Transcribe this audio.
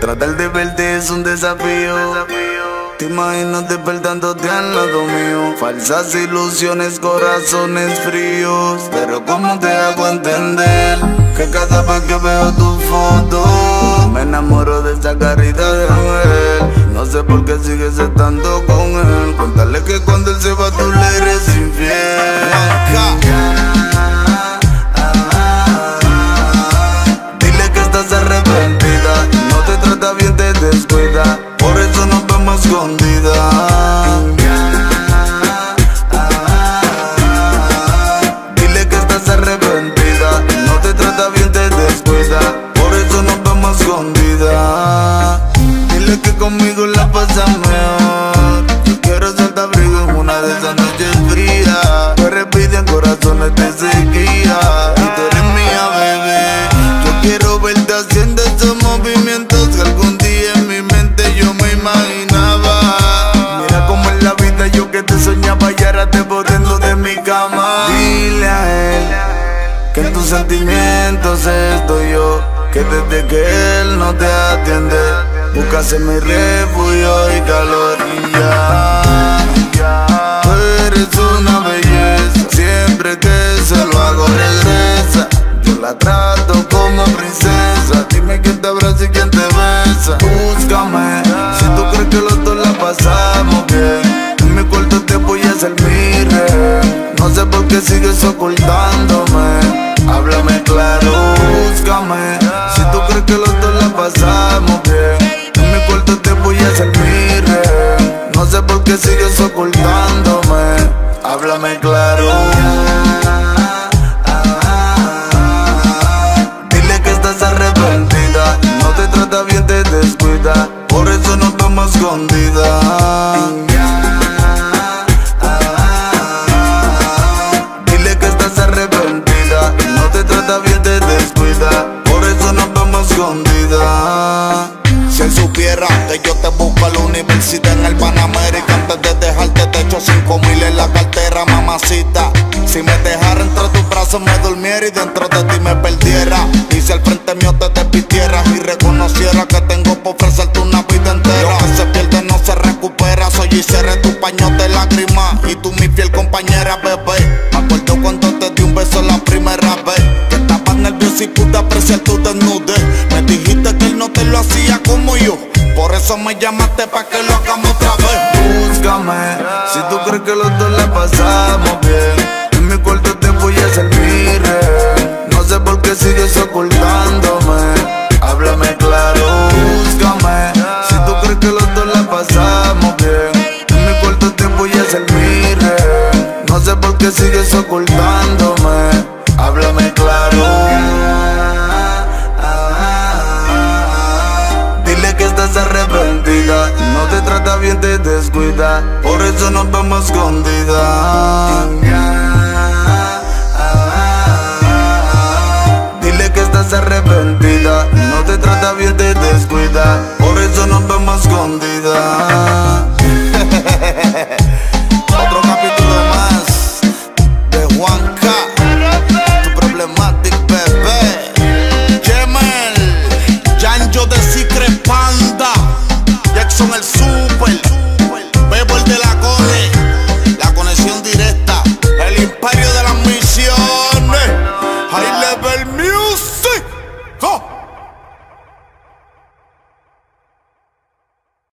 Tratar de verte es un desafío. Te imagino despertándote al lado mío. Falsas ilusiones, corazones fríos. Pero ¿cómo te hago entender? Que cada vez que veo tu foto, me enamoro de esa carita de él. No sé por qué sigues estando con él. Cuéntale que cuando él se va, tú le eres conmigo la pasa mejor. Yo quiero ser abrigo en una de esas noches frías. Me repiten corazones de sequía. Y tú eres mía, bebé. Yo quiero verte haciendo esos movimientos que algún día en mi mente yo me imaginaba. Mira cómo en la vida yo que te soñaba y ahora te borrando de mi cama. Dile a él que en tus sentimientos estoy yo. Que desde que él no te atiende, buscas en mi refugio y calor y ya. Tú eres una belleza, siempre que se lo hago regresa. Yo la trato como princesa, dime quién te abraza y quién te besa. Búscame, si tú crees que los dos la pasamos bien. En mi cuarto te voy a hacer. No sé por qué sigues ocultándome. Háblame claro, búscame. Si tú crees que los dos la pasamos bien. Ocultándome. Háblame claro. Dile que estás arrepentida, no te trata bien, te descuida, por eso nos vemos escondida. Dile que estás arrepentida, no te trata bien, te descuida, por eso nos vemos escondida. Si él supiera que yo te busco a la universidad en el Panamérica Antes de dejarte cinco mil en la cartera, mamacita. Si me dejara entre tus brazos me durmiera y dentro de ti me perdiera. Y si al frente mío te despitieras y reconociera que tengo por ofrecerte una vida entera. Lo que se pierde no se recupera, soy y seré tu paño de lágrimas. Y tú mi fiel compañera, bebé eso me llamaste pa' que lo hagamos otra vez Búscame, si tú crees que los dos la pasamos bien. En mi cuarto te voy a rey. No sé por qué sigues ocultándome. Háblame claro, búscame. Si tú crees que los dos la pasamos bien. En mi cuarto te voy a rey. No sé por qué sigues ocultándome. descuida. Por eso nos vemos escondida Dile que estás arrepentida. No te trata bien, te descuida. Por eso nos vemos escondida Otro capítulo más De Juan K. Tu problematic bebé. Gemel Janjo de Secret Panda Jackson el Sur. well.